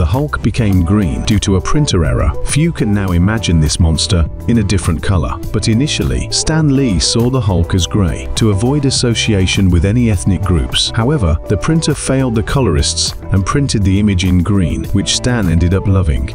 the Hulk became green due to a printer error. Few can now imagine this monster in a different color, but initially, Stan Lee saw the Hulk as gray to avoid association with any ethnic groups. However, the printer failed the colorists and printed the image in green, which Stan ended up loving.